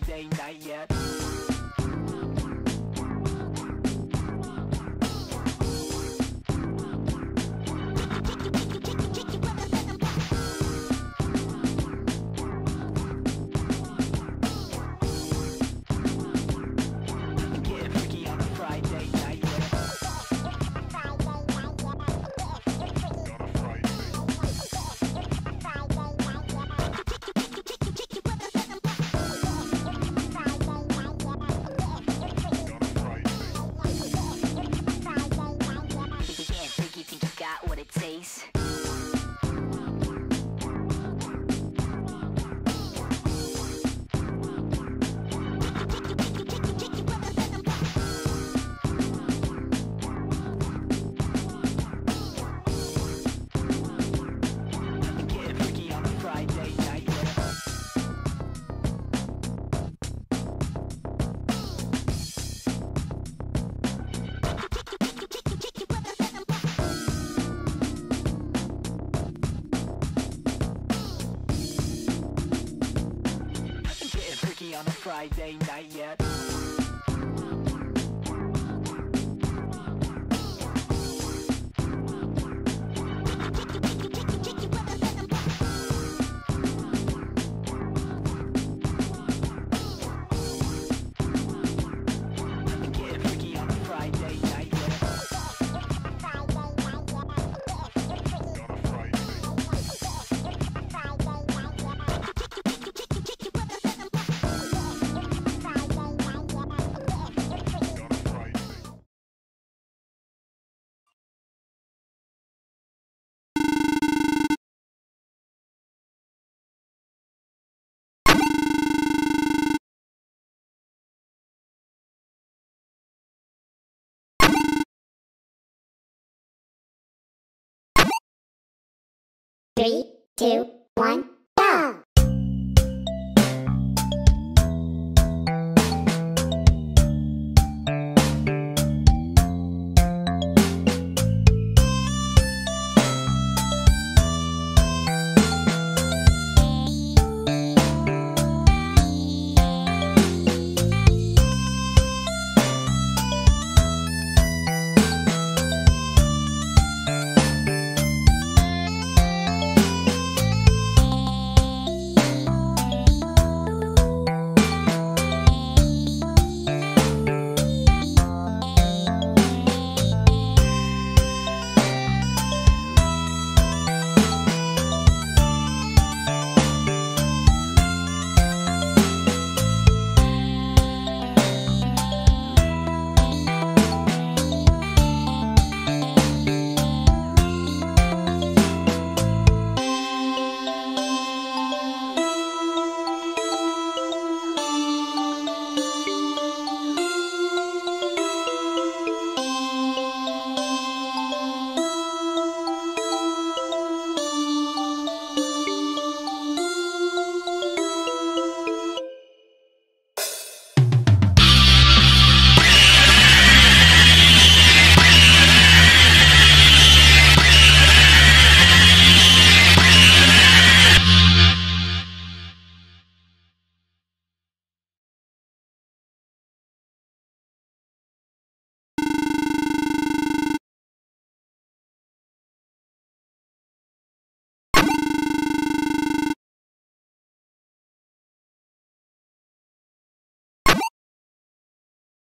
Friday Friday Three, two, one,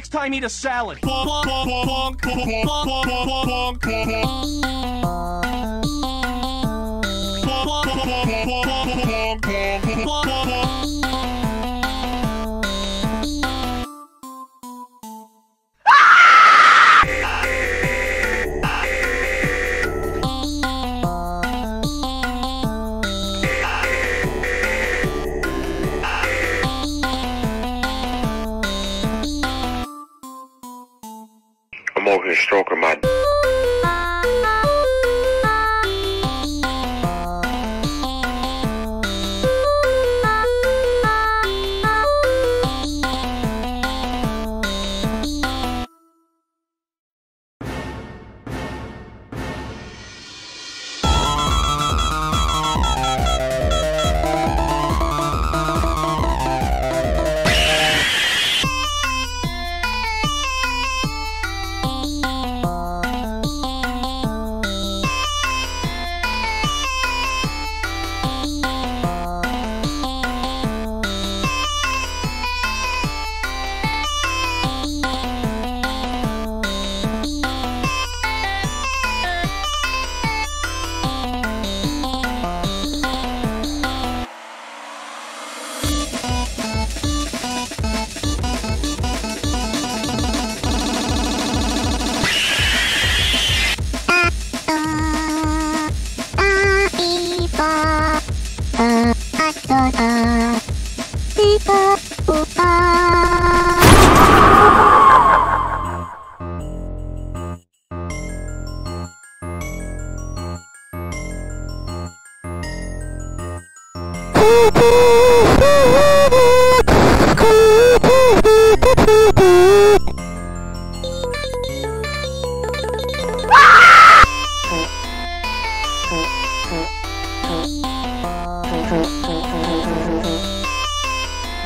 Next time, eat a salad. Over here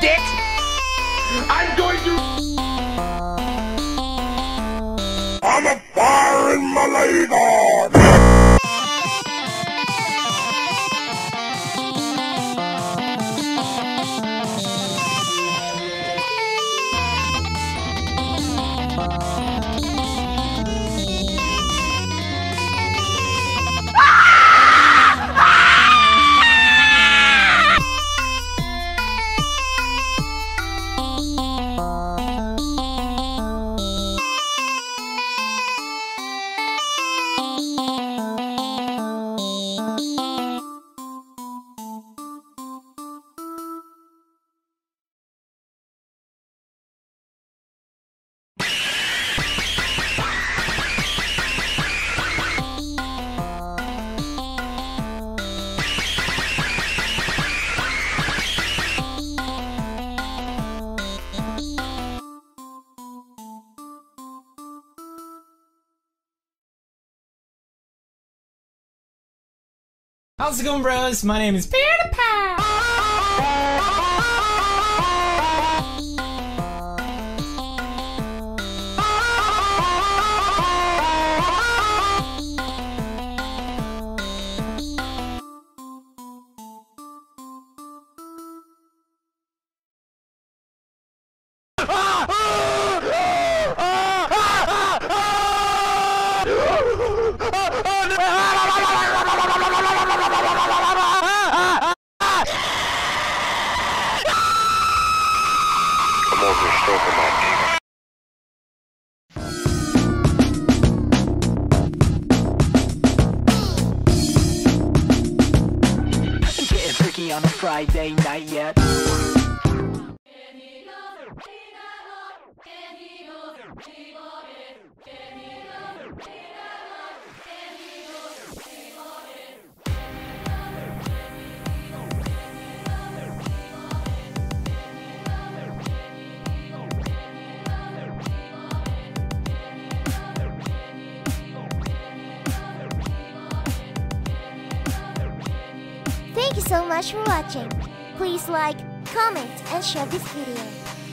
Dick! I'm going to. I'm a fire in my leg How's it going, bros? My name is PewDiePie. Friday night yet. So much for watching. Please like, comment, and share this video.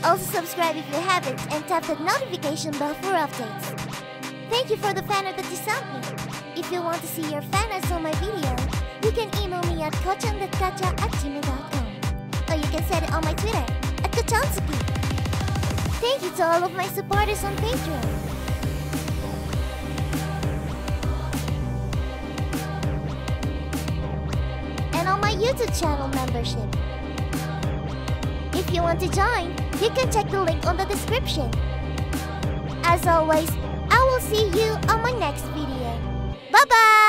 Also subscribe if you haven't and tap the notification bell for updates. Thank you for the fan art that you sent me. If you want to see your fan arts on my video, you can email me at kochan.gacha at gmail.com. Or you can send it on my Twitter at kochantsuki. Thank you to all of my supporters on Patreon. My YouTube channel membership. If you want to join, you can check the link on the description. As always, I will see you on my next video. Bye bye!